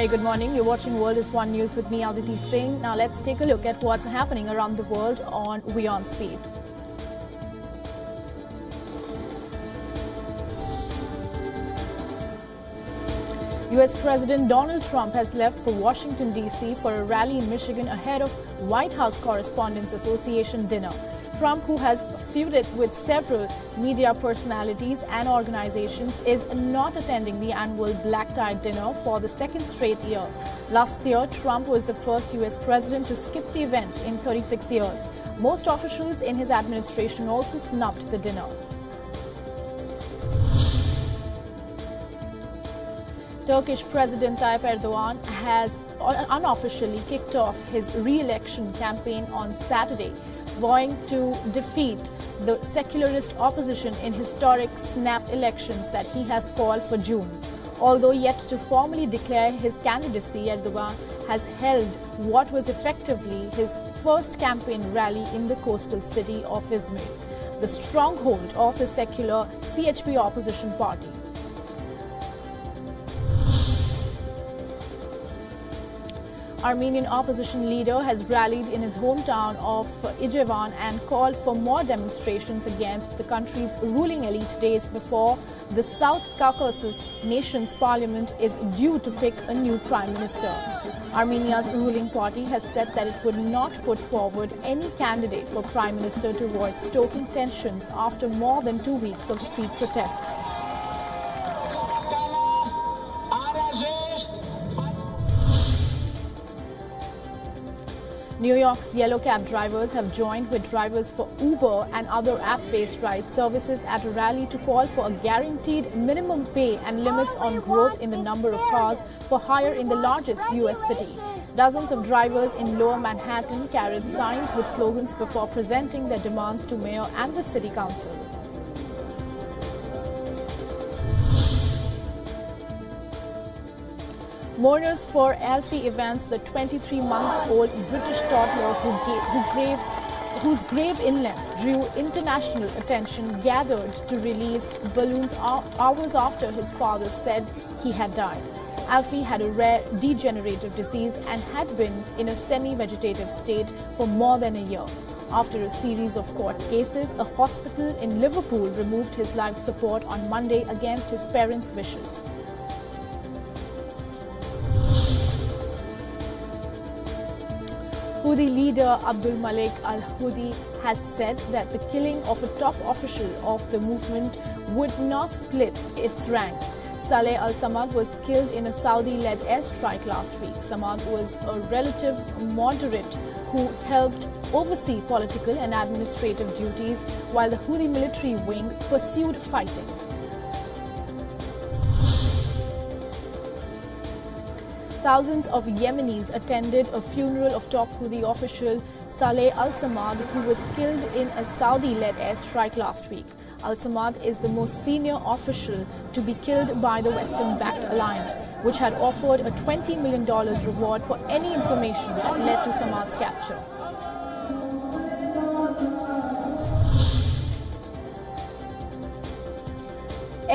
Hey, good morning. You're watching World is One News with me, Aditi Singh. Now let's take a look at what's happening around the world on WION Speed. US President Donald Trump has left for Washington, D.C. for a rally in Michigan ahead of White House Correspondents Association dinner. Trump, who has feuded with several media personalities and organizations, is not attending the annual black tie dinner for the second straight year. Last year, Trump was the first U.S. president to skip the event in 36 years. Most officials in his administration also snubbed the dinner. Turkish President Tayyip Erdogan has unofficially kicked off his re-election campaign on Saturday, vowing to defeat the secularist opposition in historic snap elections that he has called for June. Although yet to formally declare his candidacy, Erdogan has held what was effectively his first campaign rally in the coastal city of Izmir, the stronghold of the secular CHP opposition party. Armenian opposition leader has rallied in his hometown of Ijevan and called for more demonstrations against the country's ruling elite days before the South Caucasus nation's parliament is due to pick a new prime minister. Armenia's ruling party has said that it would not put forward any candidate for prime minister to avoid stoking tensions after more than two weeks of street protests. New York's yellow cab drivers have joined with drivers for Uber and other app-based ride services at a rally to call for a guaranteed minimum pay and limits on growth in the number of cars for hire in the largest U.S. city. Dozens of drivers in lower Manhattan carried signs with slogans before presenting their demands to mayor and the city council. Mourners for Alfie Evans, the 23-month-old British toddler who, gave, who grave, whose grave illness drew international attention, gathered to release balloons hours after his father said he had died. Alfie had a rare degenerative disease and had been in a semi-vegetative state for more than a year. After a series of court cases, a hospital in Liverpool removed his life support on Monday against his parents' wishes. Houthi leader Abdul Malik al Houthi has said that the killing of a top official of the movement would not split its ranks. Saleh al Samad was killed in a Saudi led airstrike last week. Samad was a relative moderate who helped oversee political and administrative duties while the Houthi military wing pursued fighting. Thousands of Yemenis attended a funeral of top Houthi official Saleh al-Samad, who was killed in a Saudi-led airstrike last week. Al-Samad is the most senior official to be killed by the Western-backed alliance, which had offered a $20 million reward for any information that led to Samad's capture.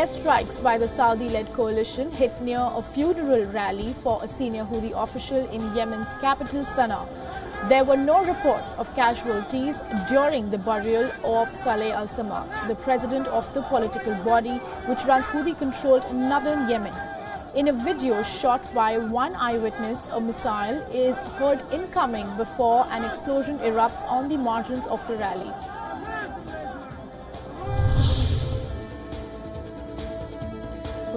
Airstrikes by the Saudi-led coalition hit near a funeral rally for a senior Houthi official in Yemen's capital Sana'a. There were no reports of casualties during the burial of Saleh al-Samad, the president of the political body which runs Houthi-controlled northern Yemen. In a video shot by one eyewitness, a missile is heard incoming before an explosion erupts on the margins of the rally.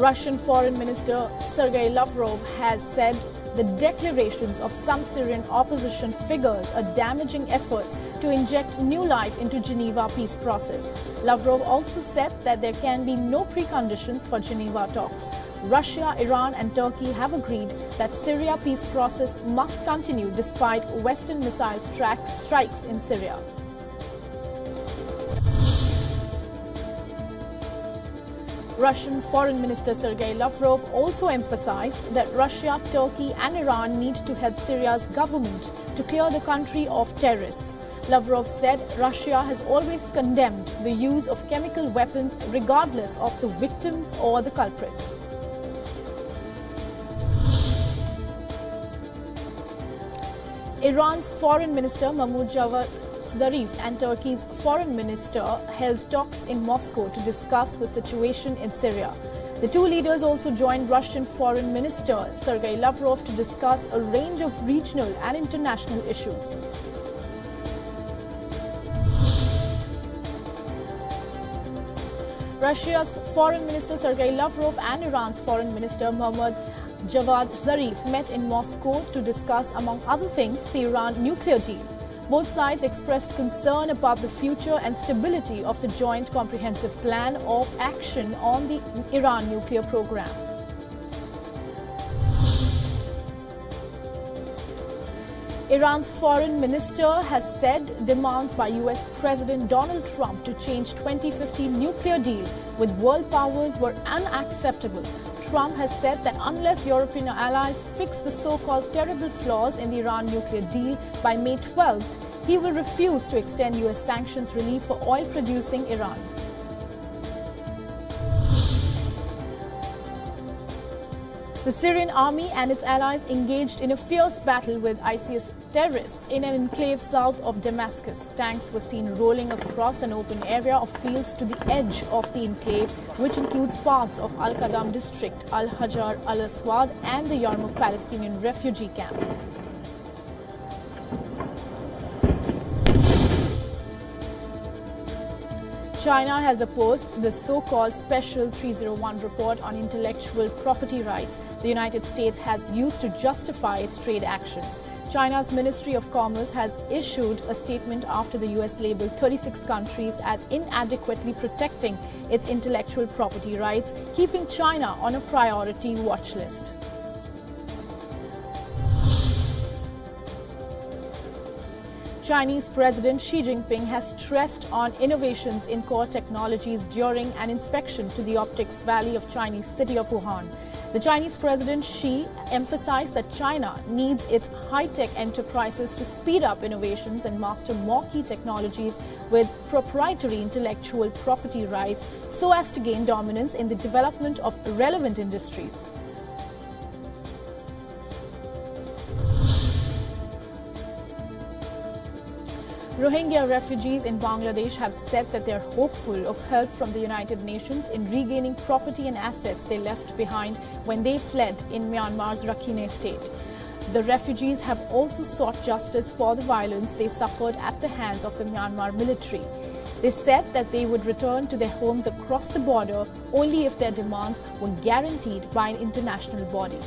Russian Foreign Minister Sergei Lavrov has said the declarations of some Syrian opposition figures are damaging efforts to inject new life into Geneva peace process. Lavrov also said that there can be no preconditions for Geneva talks. Russia, Iran and Turkey have agreed that Syria peace process must continue despite Western missile strikes in Syria. Russian Foreign Minister Sergei Lavrov also emphasized that Russia, Turkey and Iran need to help Syria's government to clear the country of terrorists. Lavrov said Russia has always condemned the use of chemical weapons regardless of the victims or the culprits. Iran's Foreign Minister Mahmoud Javad Zarif and Turkey's Foreign Minister held talks in Moscow to discuss the situation in Syria. The two leaders also joined Russian Foreign Minister Sergei Lavrov to discuss a range of regional and international issues. Russia's Foreign Minister Sergei Lavrov and Iran's Foreign Minister Mohammad Javad Zarif met in Moscow to discuss, among other things, the Iran nuclear deal. Both sides expressed concern about the future and stability of the Joint Comprehensive Plan of Action on the Iran nuclear program. Iran's foreign minister has said demands by US President Donald Trump to change 2015 nuclear deal with world powers were unacceptable. Trump has said that unless European allies fix the so-called terrible flaws in the Iran nuclear deal by May 12, he will refuse to extend US sanctions relief for oil-producing Iran. The Syrian army and its allies engaged in a fierce battle with ISIS terrorists in an enclave south of Damascus. Tanks were seen rolling across an open area of fields to the edge of the enclave, which includes parts of Al Qadam district, Al Hajar al Aswad, and the Yarmouk Palestinian refugee camp. China has opposed the so-called Special 301 report on intellectual property rights the United States has used to justify its trade actions. China's Ministry of Commerce has issued a statement after the US labeled 36 countries as inadequately protecting its intellectual property rights, keeping China on a priority watch list. Chinese President Xi Jinping has stressed on innovations in core technologies during an inspection to the optics valley of Chinese city of Wuhan. The Chinese President Xi emphasized that China needs its high-tech enterprises to speed up innovations and master more key technologies with proprietary intellectual property rights so as to gain dominance in the development of relevant industries. Rohingya refugees in Bangladesh have said that they are hopeful of help from the United Nations in regaining property and assets they left behind when they fled in Myanmar's Rakhine state. The refugees have also sought justice for the violence they suffered at the hands of the Myanmar military. They said that they would return to their homes across the border only if their demands were guaranteed by an international body.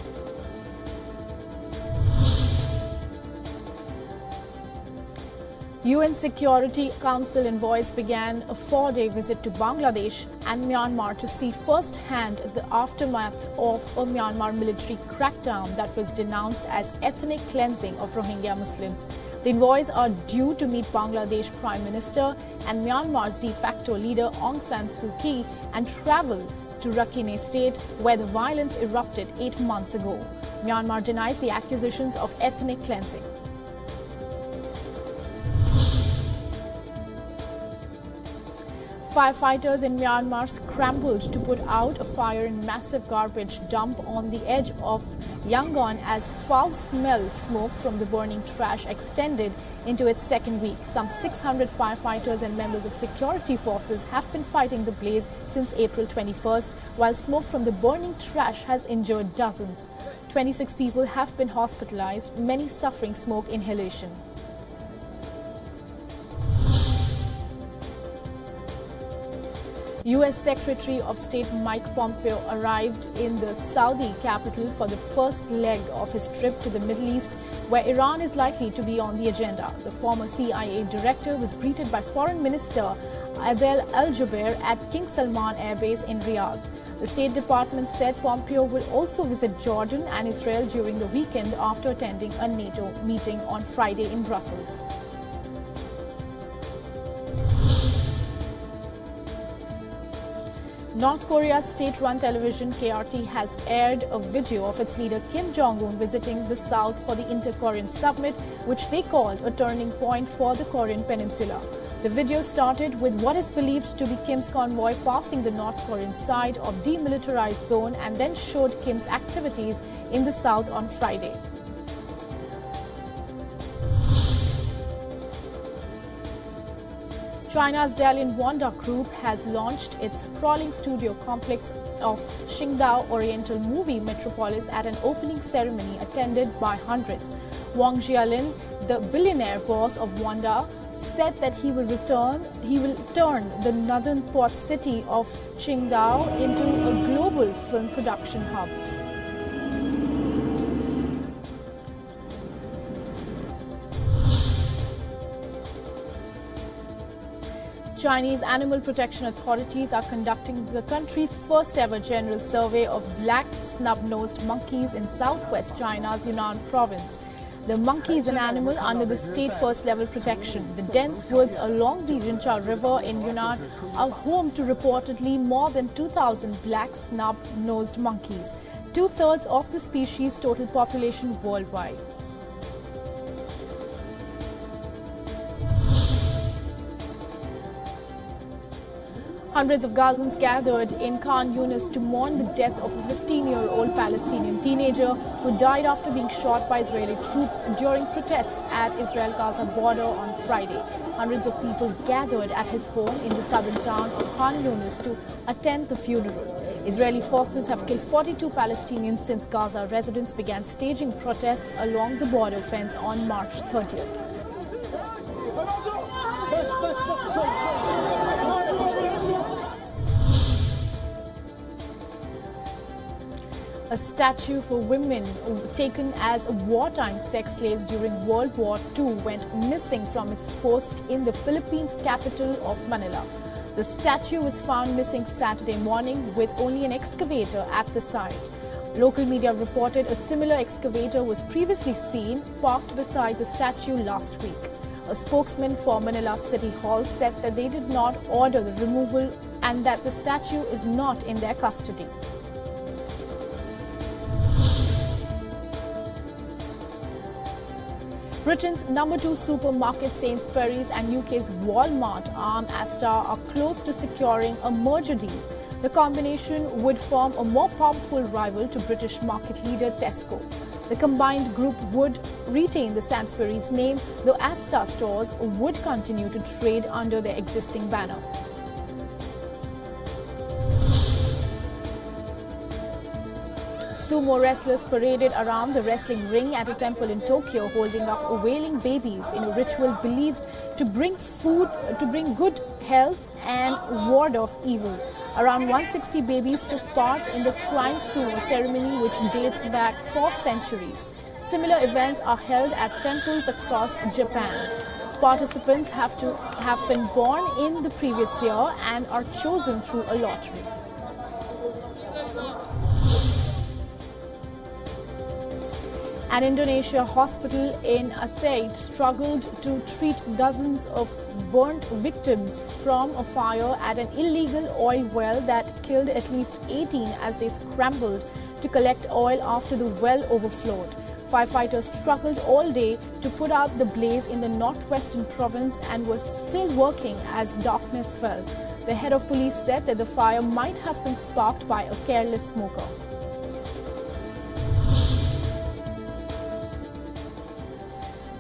UN Security Council envoys began a four-day visit to Bangladesh and Myanmar to see firsthand the aftermath of a Myanmar military crackdown that was denounced as ethnic cleansing of Rohingya Muslims. The envoys are due to meet Bangladesh Prime Minister and Myanmar's de facto leader Aung San Suu Kyi and travel to Rakhine state where the violence erupted eight months ago. Myanmar denies the accusations of ethnic cleansing. Firefighters in Myanmar scrambled to put out a fire in massive garbage dump on the edge of Yangon as foul smell smoke from the burning trash extended into its second week. Some 600 firefighters and members of security forces have been fighting the blaze since April 21st, while smoke from the burning trash has injured dozens. 26 people have been hospitalized, many suffering smoke inhalation. U.S. Secretary of State Mike Pompeo arrived in the Saudi capital for the first leg of his trip to the Middle East, where Iran is likely to be on the agenda. The former CIA director was greeted by Foreign Minister Adel Al Jubeir at King Salman Air Base in Riyadh. The State Department said Pompeo will also visit Jordan and Israel during the weekend after attending a NATO meeting on Friday in Brussels. North Korea's state-run television KRT has aired a video of its leader Kim Jong-un visiting the South for the Inter-Korean Summit, which they called a turning point for the Korean Peninsula. The video started with what is believed to be Kim's convoy passing the North Korean side of demilitarized zone and then showed Kim's activities in the South on Friday. China's Dalian Wanda Group has launched its sprawling studio complex of Qingdao Oriental Movie Metropolis at an opening ceremony attended by hundreds. Wang Jianlin, the billionaire boss of Wanda, said that he will return he will turn the northern port city of Qingdao into a global film production hub. Chinese animal protection authorities are conducting the country's first ever general survey of black snub-nosed monkeys in southwest China's Yunnan province. The monkey is an animal under the state first level protection. The dense woods along the Rincha River in Yunnan are home to reportedly more than 2,000 black snub-nosed monkeys, two-thirds of the species' total population worldwide. Hundreds of Gazans gathered in Khan Yunis to mourn the death of a 15-year-old Palestinian teenager who died after being shot by Israeli troops during protests at Israel-Gaza border on Friday. Hundreds of people gathered at his home in the southern town of Khan Yunis to attend the funeral. Israeli forces have killed 42 Palestinians since Gaza residents began staging protests along the border fence on March 30th. A statue for women taken as wartime sex slaves during World War II went missing from its post in the Philippines capital of Manila. The statue was found missing Saturday morning with only an excavator at the site. Local media reported a similar excavator was previously seen parked beside the statue last week. A spokesman for Manila City Hall said that they did not order the removal and that the statue is not in their custody. Britain's number two supermarket Sainsbury's and UK's Walmart arm Asda are close to securing a merger deal. The combination would form a more powerful rival to British market leader Tesco. The combined group would retain the Sainsbury's name, though Asda stores would continue to trade under their existing banner. Sumo wrestlers paraded around the wrestling ring at a temple in Tokyo holding up wailing babies in a ritual believed to bring food to bring good health and ward off evil. Around 160 babies took part in the crying sumo ceremony which dates back four centuries. Similar events are held at temples across Japan. Participants have to have been born in the previous year and are chosen through a lottery. An Indonesia hospital in Aceh struggled to treat dozens of burnt victims from a fire at an illegal oil well that killed at least 18 as they scrambled to collect oil after the well overflowed. Firefighters struggled all day to put out the blaze in the northwestern province and were still working as darkness fell. The head of police said that the fire might have been sparked by a careless smoker.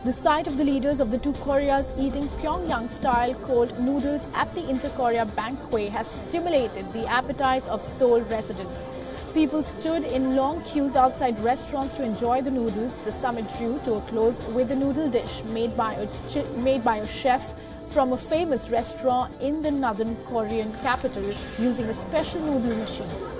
The sight of the leaders of the two Koreas eating Pyongyang-style cold noodles at the Inter-Korea Banquet has stimulated the appetites of Seoul residents. People stood in long queues outside restaurants to enjoy the noodles. The summit drew to a close with a noodle dish made by a, made by a chef from a famous restaurant in the northern Korean capital using a special noodle machine.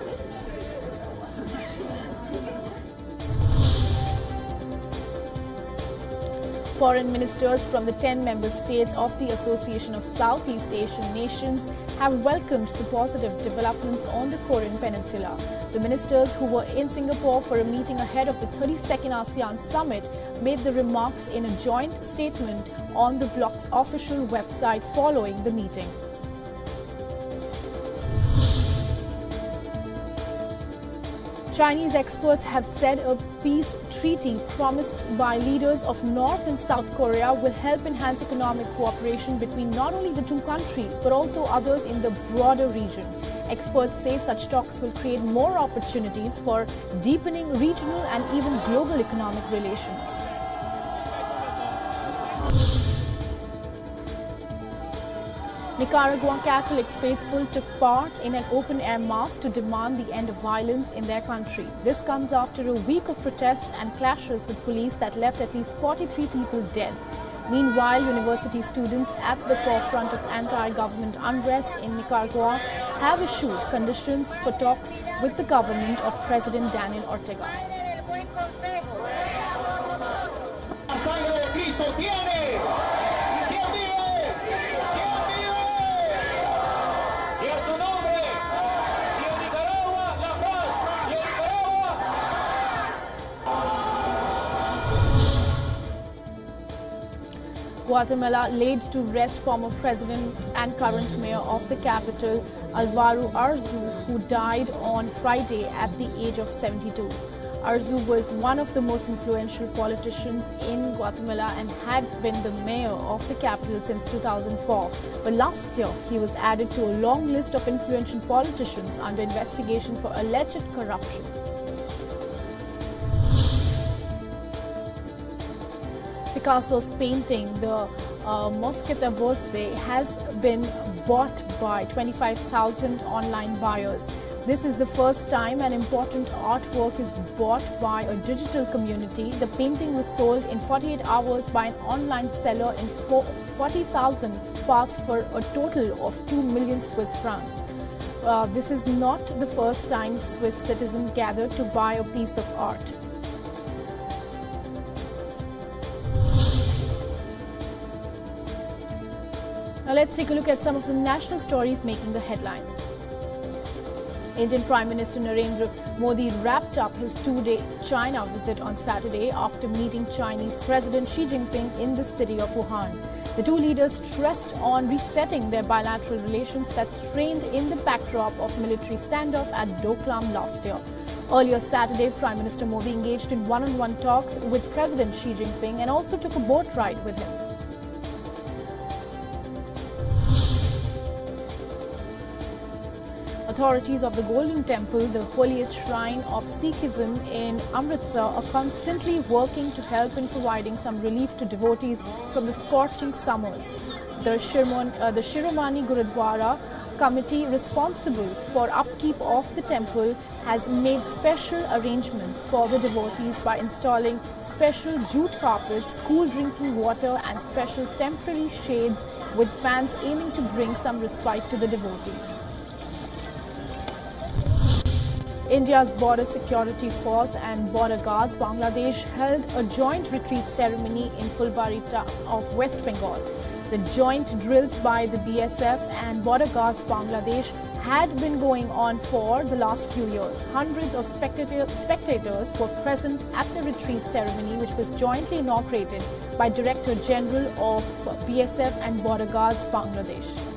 Foreign ministers from the 10 member states of the Association of Southeast Asian Nations have welcomed the positive developments on the Korean Peninsula. The ministers who were in Singapore for a meeting ahead of the 32nd ASEAN Summit made the remarks in a joint statement on the bloc's official website following the meeting. Chinese experts have said a peace treaty promised by leaders of North and South Korea will help enhance economic cooperation between not only the two countries but also others in the broader region. Experts say such talks will create more opportunities for deepening regional and even global economic relations. Nicaraguan Catholic faithful took part in an open-air mass to demand the end of violence in their country. This comes after a week of protests and clashes with police that left at least 43 people dead. Meanwhile, university students at the forefront of anti-government unrest in Nicaragua have issued conditions for talks with the government of President Daniel Ortega. Guatemala laid to rest former president and current mayor of the capital, Alvaro Arzu, who died on Friday at the age of 72. Arzu was one of the most influential politicians in Guatemala and had been the mayor of the capital since 2004. But last year, he was added to a long list of influential politicians under investigation for alleged corruption. Picasso's painting, the uh, Mosqueta Verde, has been bought by 25,000 online buyers. This is the first time an important artwork is bought by a digital community. The painting was sold in 48 hours by an online seller in 40,000 parts for a total of 2 million Swiss francs. Uh, this is not the first time Swiss citizens gather to buy a piece of art. Now let's take a look at some of the national stories making the headlines. Indian Prime Minister Narendra Modi wrapped up his two-day China visit on Saturday after meeting Chinese President Xi Jinping in the city of Wuhan. The two leaders stressed on resetting their bilateral relations that strained in the backdrop of military standoff at Doklam last year. Earlier Saturday, Prime Minister Modi engaged in one-on-one -on -one talks with President Xi Jinping and also took a boat ride with him. Authorities of the Golden Temple, the holiest shrine of Sikhism in Amritsar, are constantly working to help in providing some relief to devotees from the scorching summers. The, Shirmon, uh, the Shiromani Gurudwara committee responsible for upkeep of the temple has made special arrangements for the devotees by installing special jute carpets, cool drinking water and special temporary shades with fans aiming to bring some respite to the devotees. India's Border Security Force and Border Guards Bangladesh held a joint retreat ceremony in Fulbari town of West Bengal. The joint drills by the BSF and Border Guards Bangladesh had been going on for the last few years. Hundreds of spectator spectators were present at the retreat ceremony, which was jointly inaugurated by Director General of BSF and Border Guards Bangladesh.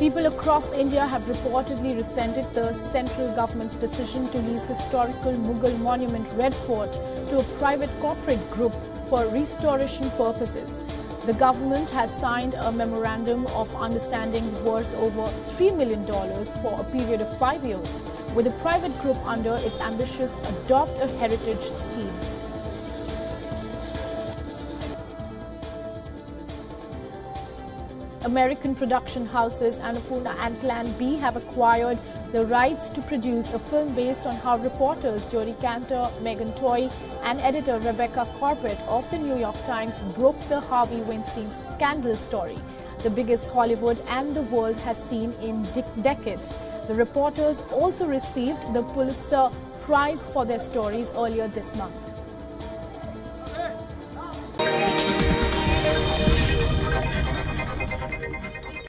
People across India have reportedly resented the central government's decision to lease historical Mughal monument Red Fort to a private corporate group for restoration purposes. The government has signed a memorandum of understanding worth over $3 million for a period of five years with a private group under its ambitious Adopt a Heritage scheme. American production houses Annapurna and Plan B have acquired the rights to produce a film based on how reporters Jodi Kantor, Megan Twohey and editor Rebecca Corbett of the New York Times broke the Harvey Weinstein scandal story, the biggest Hollywood and the world has seen in decades. The reporters also received the Pulitzer Prize for their stories earlier this month.